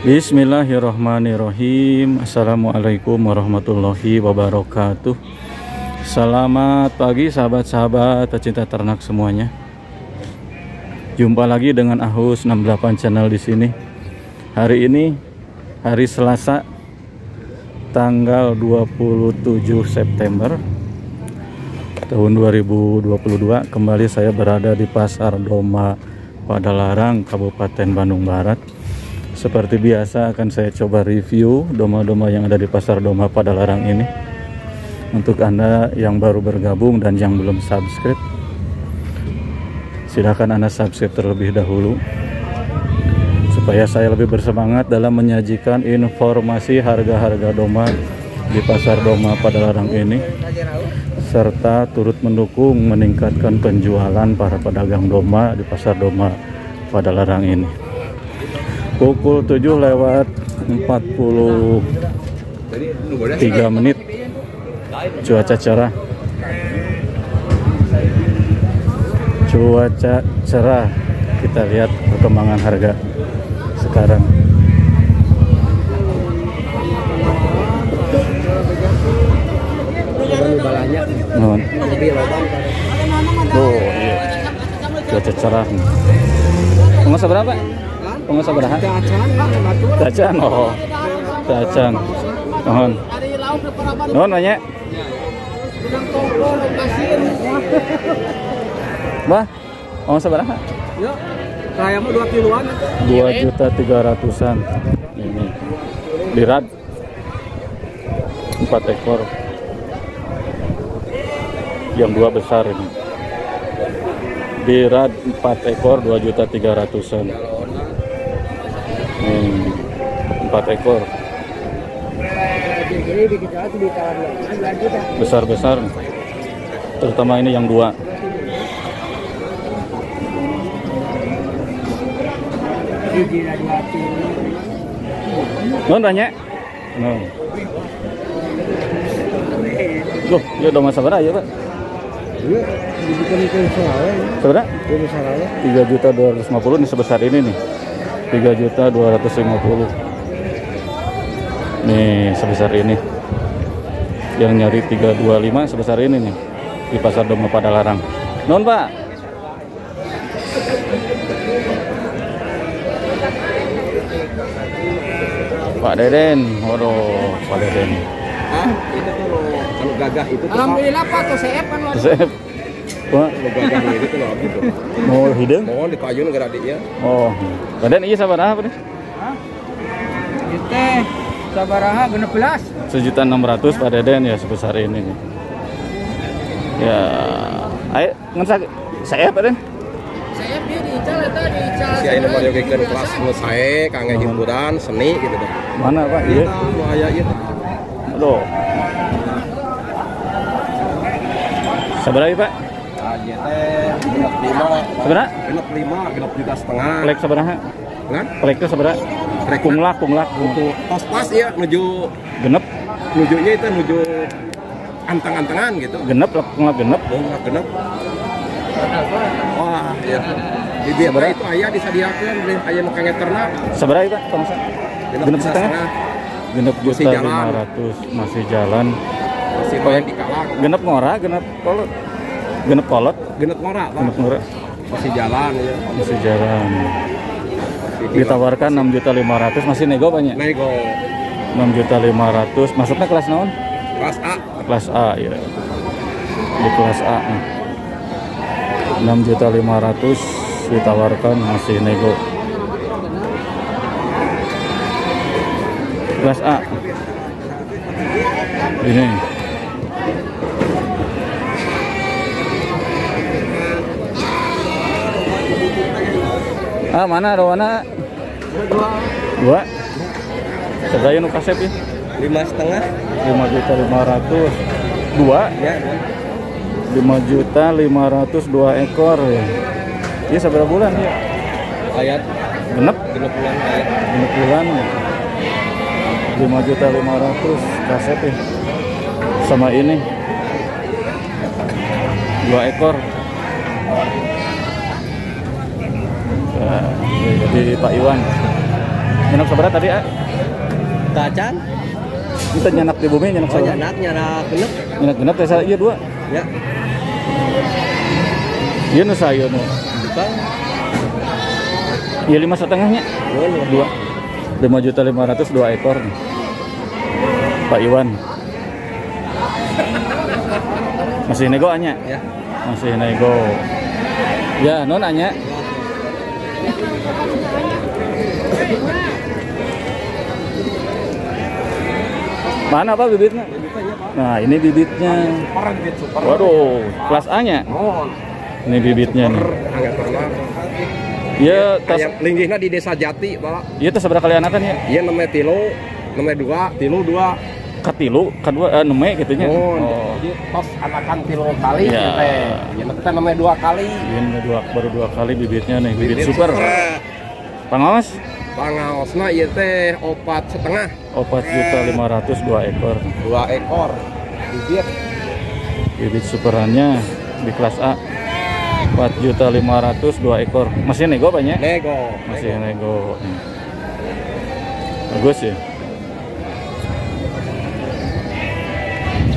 Bismillahirrahmanirrahim. Assalamualaikum warahmatullahi wabarakatuh. Selamat pagi sahabat-sahabat pecinta ternak semuanya. Jumpa lagi dengan Ahus 68 channel di sini. Hari ini hari Selasa tanggal 27 September tahun 2022 kembali saya berada di Pasar Doma Padalarang Kabupaten Bandung Barat seperti biasa akan saya coba review doma-doma yang ada di pasar doma pada larang ini. Untuk Anda yang baru bergabung dan yang belum subscribe, silahkan Anda subscribe terlebih dahulu. Supaya saya lebih bersemangat dalam menyajikan informasi harga-harga doma di pasar doma pada larang ini. Serta turut mendukung meningkatkan penjualan para pedagang doma di pasar doma pada larang ini pukul 7 lewat 43 menit. Cuaca cerah. Cuaca cerah. Kita lihat perkembangan harga sekarang. Oh iya. Cuaca cerah. Penguasa berapa? Pengusaha berapa? Dacan, oh. Dacan. Mohon. Mohon banyak. Bah, pengusaha berapa? Ya, saya mau dua kiloan. Dua juta tiga ratusan. Ini. Dirad. Empat ekor. Yang dua besar ini. Dirad empat ekor dua juta tiga ratusan empat ekor besar-besar terutama ini yang dua Non banyak. Non. Loh, ya udah masa berapa ya, Pak? Iya, Seberapa? Tiga juta dua ratus lima puluh nih sebesar ini nih. Tiga juta dua ratus lima puluh nih sebesar ini. Yang nyari 325 sebesar ini nih di pasar Doma pada larang non pak. Pak Deden. Waduh Pak Deden. Hah? itu tuh kalau gagah itu tuh Alhamdulillah Pak tuh CF kan lo CF Pak gagah ini tuh loh gitu. Mau hidung? Mau di kayu negara dia. Oh. Deden iya sabar apa nih? Hah? Itu Sabaraha genep belas. Sejuta enam ratus Pak Deden ya sebesar ini nih. Ya, ayo ngensak saya Pak Den. Saya dia diical eta diical. Si ayeuna mah yogekeun kelas nu sae kangge hiburan seni gitu deh. Mana Pak? Iya. Nu aya ieu. Aduh. Sabaraha Pak? Ah, genep 5. Sabaraha? Genep 5, genep juta setengah. Plek sabaraha? Kan? Pleknya sabaraha? Trek kunglak kunglak untuk pas pas ya menuju genep. menujunya itu menuju antang-antangan gitu. Genep lah kunglak genep. Kunglak genep. Wah ya di dia itu ayah disediakan beli ayah nu kangen ternak seberapa itu bangsa genep setengah? genep juta lima ratus masih jalan. Masih banyak dikalak genep ngora genep kolot. Genep kolot. Genep ngora genep ngora. Masih jalan ya masih jalan ditawarkan 6 juta 500 masih nego banyak? Nego. 6 juta 500 masuknya kelas naon? Kelas A. Kelas A ya di kelas A nih 6 juta 500 ditawarkan masih nego. Kelas A. Ini ah mana rowana? Dua. Dua sedaya nu kasep ya? Lima setengah. Lima juta lima ratus. Dua? Ya. Lima juta lima ratus dua ekor ya. Ini seberapa bulan? Ya ayat. Genep? Genep bulan ayat. Genep bulan. Lima juta lima ratus kasep ya. Sama ini. Dua ekor ya, jadi Pak Iwan Nyanak seberapa tadi, ah? Kacan, Kita nyanak di bumi, nyanak oh seberapa? nyanak nyanak genep. Nyanak genap teh saya iya dua. Ya, Iya nu saya nu. bukan. Iya lima setengahnya. Boleh. Dua. Lima juta lima ratus dua ekor. nih. Pak Iwan. Masih nego anya? Ya. Masih nego. Ya, non anya. Mana Pak bibitnya? Nah, ini bibitnya. Waduh, kelas A-nya. Ini bibitnya nih. angkat pernah. Ya, tas linggihna di desa Jati, Pak. Iya tas seberapa kali anakan ya? Iya namanya tilo, namanya dua, tilo dua. Katilu, kedua eh, neme gitu nya. Oh, Oh. jadi tos anakan tilo kali Iya. ya. teh. Ya kita namanya dua kali. Ini dua baru dua kali bibitnya nih, bibit, super. Pangawas Pangaosna ieu teh opat setengah, opat juta lima ratus dua ekor. dua ekor. Bibit Bibit superannya di kelas A empat juta lima ratus dua ekor. Masih nego banyak? nego. Masih nego. Bagus ya.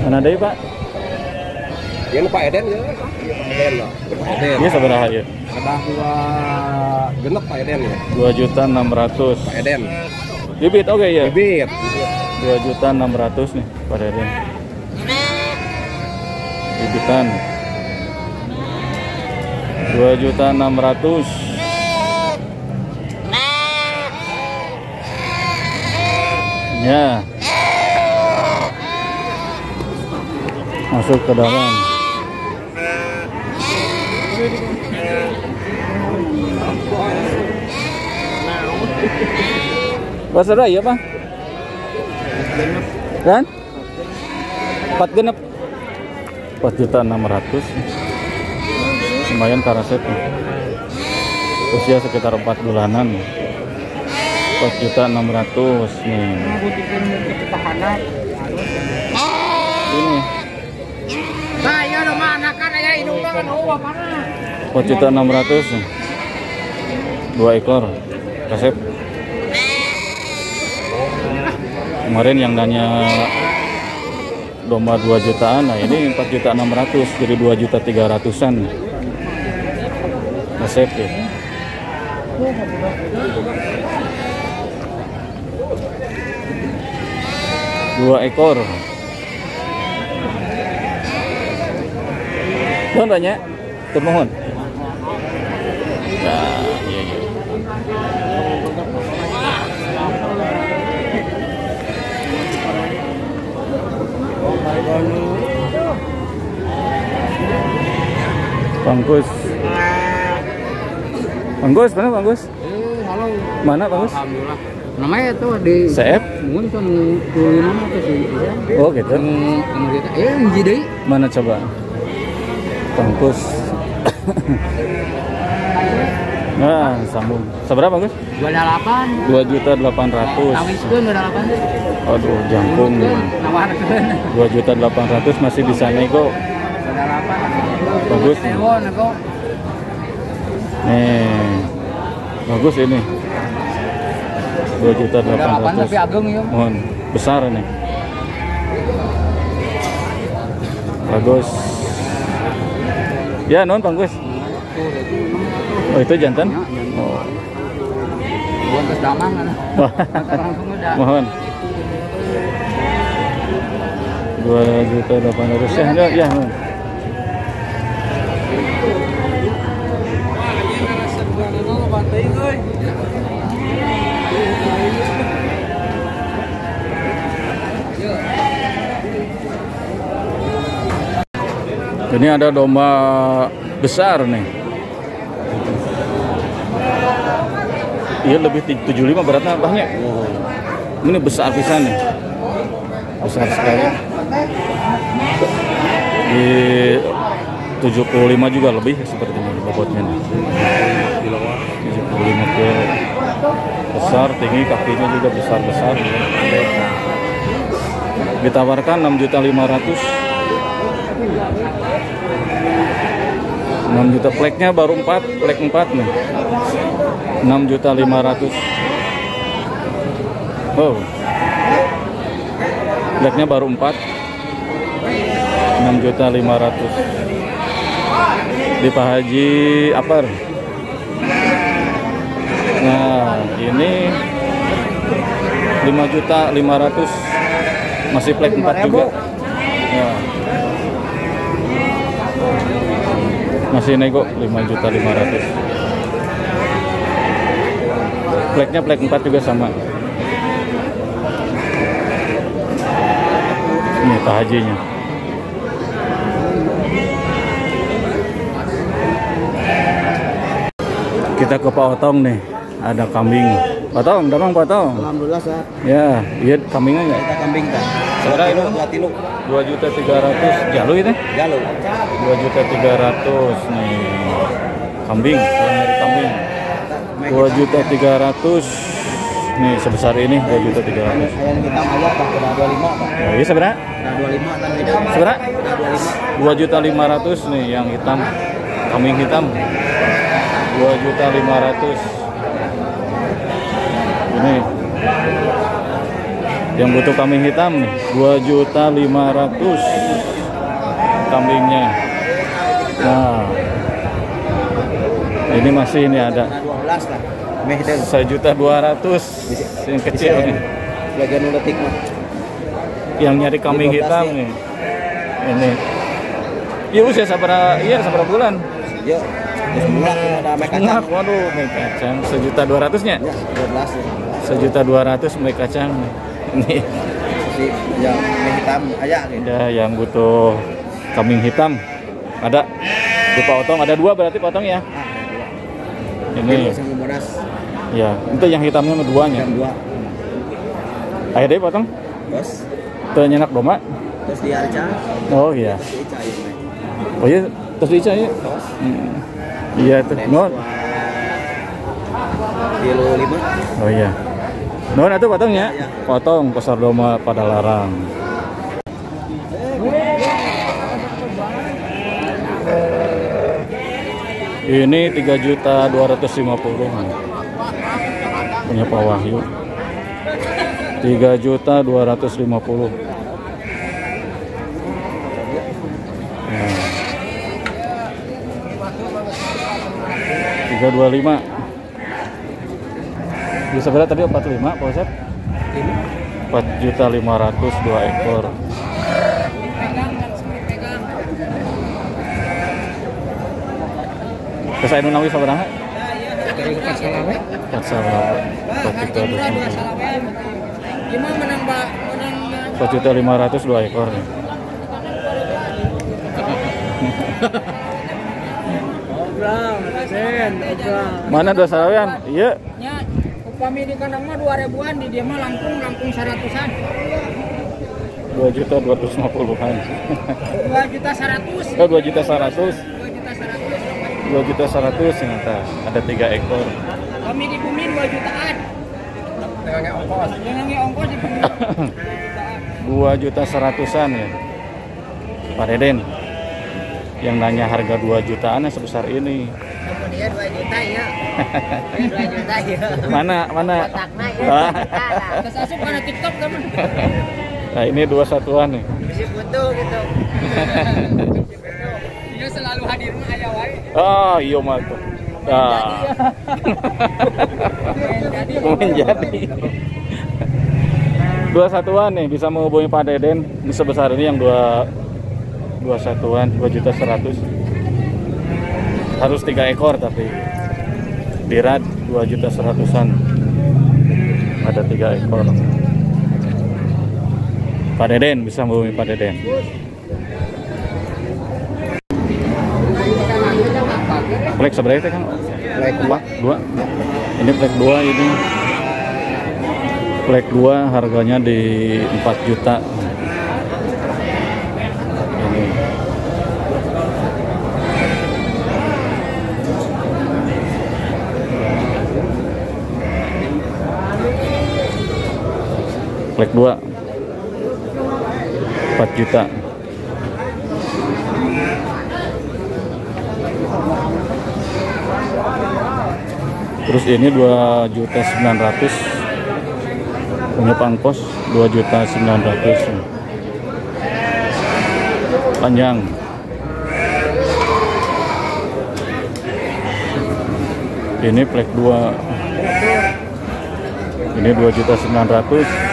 Mana ada ya, Pak? Nu Pak Eden ya. Pak Eden lah. Pak Eden. Ini seberapa ya? Ada dua genep Pak Eden ya. Dua juta enam ratus. Pak Eden. Bibit oke ya. Bibit. Dua juta enam ratus nih Pak Deden. Bibitan. Dua juta enam ratus. Ya. Masuk ke dalam. Bahasa ya bang? Kan? Empat genep. Empat juta enam ratus. Lumayan karaset nih. Usia sekitar empat bulanan. Empat juta enam ratus nih. Ini empat juta enam ratus. Dua ekor. Kasep. Kemarin yang nanya domba 2 jutaan, nah ini 4 juta 600 jadi 2 juta 300an resep ya dua ekor Mohon banyak termohon nah iya iya Bangkus. Bangkus, mana Bangkus? halo. Mana Bangkus? Alhamdulillah. Namanya itu di CF? Mungkin kan tulis nama tuh sih. Oh gitu. Eh. Mana coba? Bangkus. nah, sambung. Seberapa Bangkus? 28. 2 juta 800. Tawiskeun 28. Aduh, jangkung. Nawarkeun. 2 juta 800 masih bisa nego. 28. Bagus. Nih. Bagus ini. 2 juta 28 tapi 800. ageng ya. Mohon besar nih. Bagus. Ya, non Bangkus. Oh, itu jantan? Oh. Terus damang kan. Mohon. Dua juta delapan ratus ya, ya, ya. Ini ada domba besar nih. Iya lebih ti- 75 beratnya banyak. Ini besar pisan nih. Besar sekali. Di 75 juga lebih sepertinya bobotnya nih. 75 kilo. Besar, tinggi, kakinya juga besar-besar. Ditawarkan 6.500. 6 juta pleknya baru 4, plek 4 nih. 6 juta 500. Oh. Blacknya baru 4 6 juta 500 di Pak Haji Apar nah ini 5 juta 500 masih plek 4 juga ya. Masih nego 5 juta 500 pleknya plek 4 juga sama. Ini Pak Hajinya kita ke Pak Otong nih ada kambing. Potong, damang potong. Alhamdulillah saat ya iya kambingnya nggak? Kita kambing tak. Seberapa itu? Dua tilu. dua juta tiga ratus jalu ini Jalo. dua juta tiga ratus nih kambing dari kambing dua juta tiga ratus nih sebesar ini dua juta tiga ratus Ayam hitam aja pak. Udah dua lima pak. ya, ini sebenarnya Udah dua lima sebenarnya dua lima. dua juta lima ratus nih yang hitam kambing hitam dua juta lima ratus ini yang butuh kambing hitam nih dua juta lima ratus kambingnya nah ini masih ini ada sejuta dua ratus yang kecil nih Bagian uletik mah. yang nyari kambing 12 hitam ya. nih ini iya usia sabar iya sabar bulan mulai ada kacang. Waduh, mie kacang sejuta dua ratusnya, Ya, dua belas ya. sejuta dua ratus mie kacang. Ini Si yang hitam aja gitu. ada yang butuh kambing hitam, ada di potong ada dua berarti potong ya. Ini Ini, ya itu yang hitamnya sama duanya. dua. Deh potong, Terus itu nyenak doma. terus di Arca, Oh iya, ya. oh iya terus dica ya. Hmm. Iya tuh, non. Kilo lima. Oh iya. Non itu potongnya, potong pasar doma pada larang. Ini 3 juta 250 punya Pak Wahyu. 3 juta 250. Ya. 325. Bisa berapa tadi 45 Pak Ustaz? 4 juta 500 dua ekor. Kesai nunawi sabaraha? Dari empat salawe. Empat salah. Empat juta dua. Gimana menang Mbak? Empat juta lima ratus dua ekor. nih. Mana dua salawean? Iya. Upami di kandang mah dua ribuan, di dia mah langkung, langkung seratusan. Dua juta dua ratus lima puluhan. Dua juta seratus. Oh dua juta seratus. Dua juta seratus. Dua juta seratus. Ada tiga ekor. Kami di bumi dua jutaan. Dengan ongkos. Dengan ongkos di bumi. Dua juta seratusan ya. Pak Deden. Yang nanya harga 2 jutaan yang sebesar ini. Dia dua juta ya. Dua juta ya. Mana mana? Otakna ya. Ah. Terus asup TikTok teman. Nah ini dua satuan nih. Bisa foto gitu. Dia selalu hadir mah aya wae. Ah iya mah tuh. Ah. Jadi menjadi dua satuan nih bisa menghubungi Pak Deden sebesar ini yang dua dua satuan dua juta seratus harus tiga ekor tapi dirat dua juta seratusan ada tiga ekor Pak Deden bisa menghubungi Pak Deden Plek seberapa itu kan? Naik Dua, dua. Ini plek dua ini. Plek dua harganya di 4 juta. Plek dua. 4 juta. Terus ini 2 juta 900 punya pangkos 2.900 panjang. Ini plek 2 ini 2.900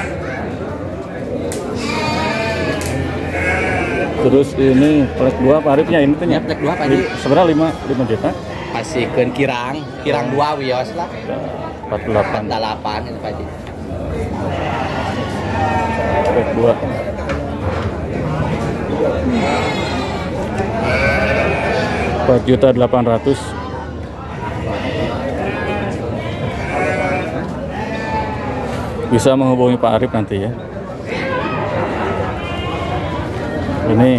terus ini plek 2 paripnya ini tuh Ya, plek dua, Pak Haji. sebenarnya 5 5 juta Pasikeun kirang, kirang dua wios lah. 48 48 itu Pak Haji. plek 2 empat juta delapan ratus bisa menghubungi Pak Arif nanti ya ini.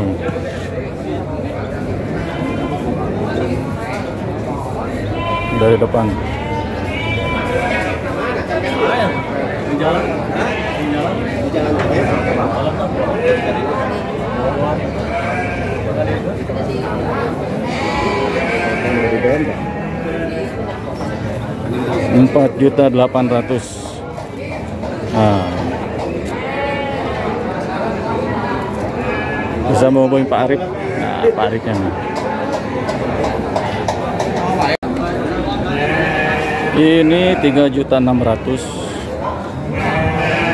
Dari depan. Empat juta delapan ratus. Nah. Bisa menghubungi Pak Arif? Nah Pak Arifnya nih ini tiga juta enam ratus.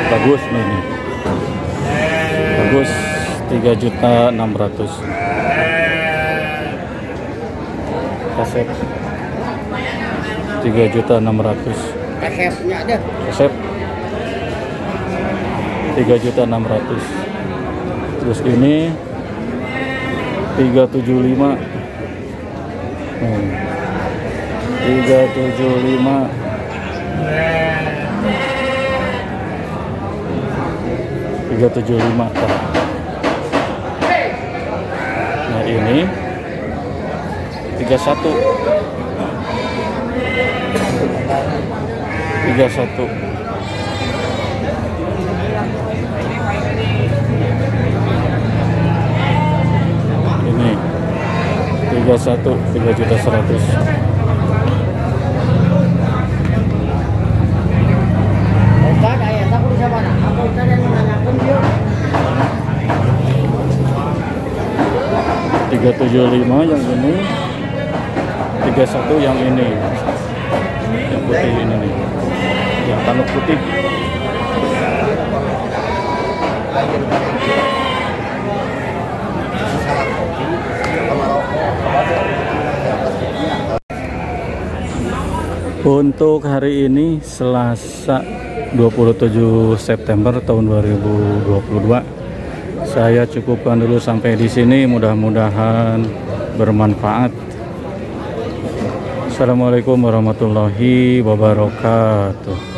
Bagus nih, nih. bagus tiga juta enam ratus. Kaset tiga juta enam ratus. Resepnya ada. resep. 3 juta 600 terus ini 375 hmm. 375 375 nah ini 31 31 31 3 juta 100 Ustaz, ayah tak bisa mana? Apa Ustaz yang menanyakan dia? 375 yang ini 31 yang ini yang putih ini nih yang tanuk putih Untuk hari ini Selasa 27 September tahun 2022 saya cukupkan dulu sampai di sini. Mudah-mudahan bermanfaat. Assalamualaikum warahmatullahi wabarakatuh